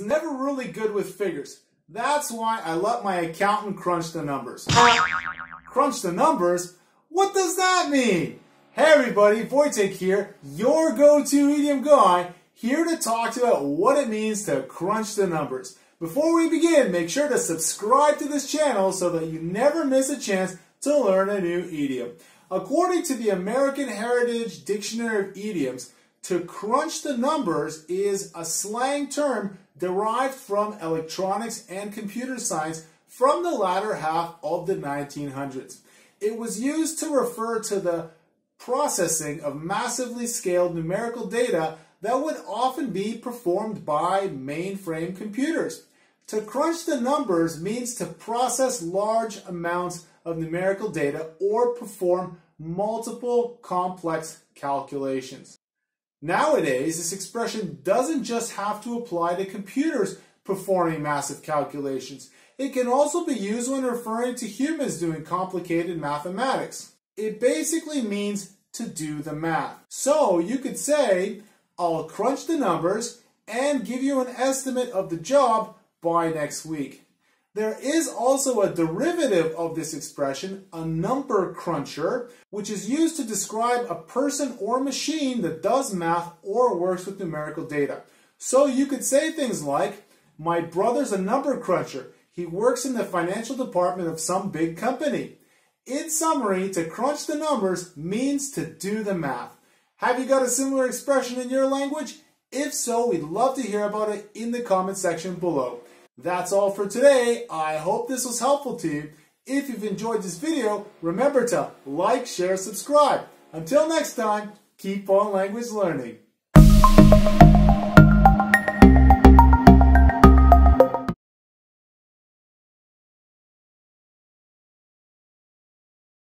never really good with figures. That's why I let my accountant crunch the numbers. crunch the numbers? What does that mean? Hey everybody, Wojtek here, your go-to idiom guy, here to talk to you about what it means to crunch the numbers. Before we begin, make sure to subscribe to this channel so that you never miss a chance to learn a new idiom. According to the American Heritage Dictionary of Idioms, to crunch the numbers is a slang term derived from electronics and computer science from the latter half of the 1900s. It was used to refer to the processing of massively scaled numerical data that would often be performed by mainframe computers. To crunch the numbers means to process large amounts of numerical data or perform multiple complex calculations. Nowadays, this expression doesn't just have to apply to computers performing massive calculations. It can also be used when referring to humans doing complicated mathematics. It basically means to do the math. So you could say, I'll crunch the numbers and give you an estimate of the job by next week. There is also a derivative of this expression, a number cruncher, which is used to describe a person or machine that does math or works with numerical data. So you could say things like, my brother's a number cruncher. He works in the financial department of some big company. In summary, to crunch the numbers means to do the math. Have you got a similar expression in your language? If so, we'd love to hear about it in the comment section below. That's all for today. I hope this was helpful to you. If you've enjoyed this video, remember to like, share, subscribe. Until next time, keep on language learning.